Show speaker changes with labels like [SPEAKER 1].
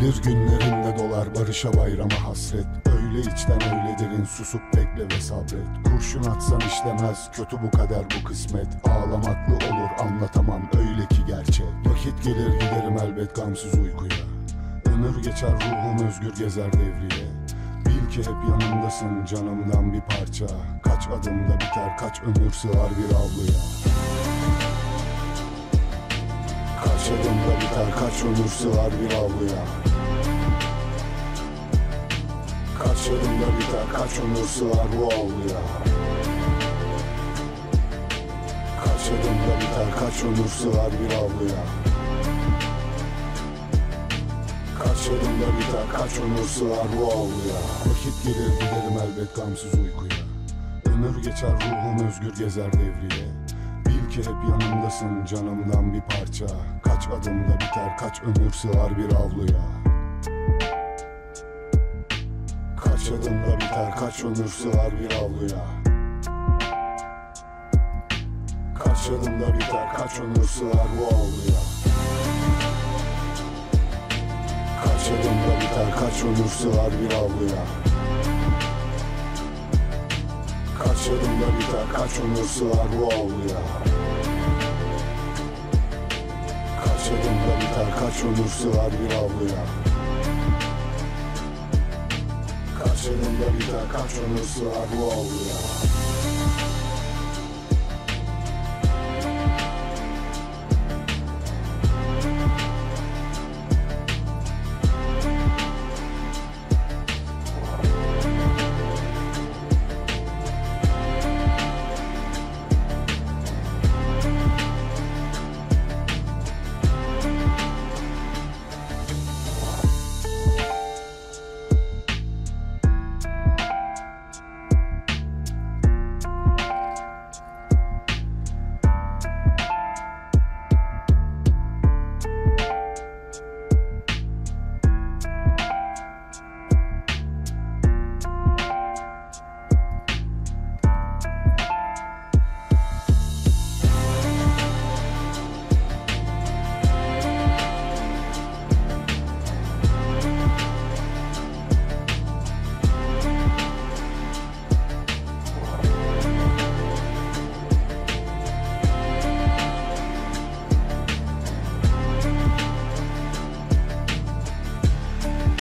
[SPEAKER 1] Gelir günlerinde dolar barışa bayrama hasret. Öyle içten öyle derin susup bekle ve sabret. Kurşun atsan işlemez kötü bu kader bu kısmet. Ağlamaklı olur anlatamam öyle ki gerçek. Vakit gelir giderim elbet gamsız uykuya. Ömür geçer ruhum özgür gezer devriye. Bil ki hep yanımdasın canımdan bir parça. Kaç adımda biter kaç ömür sığar bir avluya. Kaç adımda biter kaç ömür sığar bir avluya Kaç adımda biter kaç ömür sığar bu avluya Kaç adımda biter kaç ömür sığar bir avluya Kaç adımda biter kaç ömür sığar bu avluya Vakit gelir giderim elbet gamsız uykuya. Ömür geçer ruhum özgür gezer devriye. Bil ki hep yanımdasın canımdan bir parça. Kaç adımda biter kaç ömür sığar bir avluya Kaç adımda biter kaç ömür sığar bir avluya. Kaç adımda biter kaç ömür sığar bu avluya. Kaç adımda biter kaç ömür sığar bir avluya. Kaç adımda biter kaç ömür sığar bu avluya. Kaç adımda biter kaç ömür sığar bir avluya Kaç ömür sığar bu avluya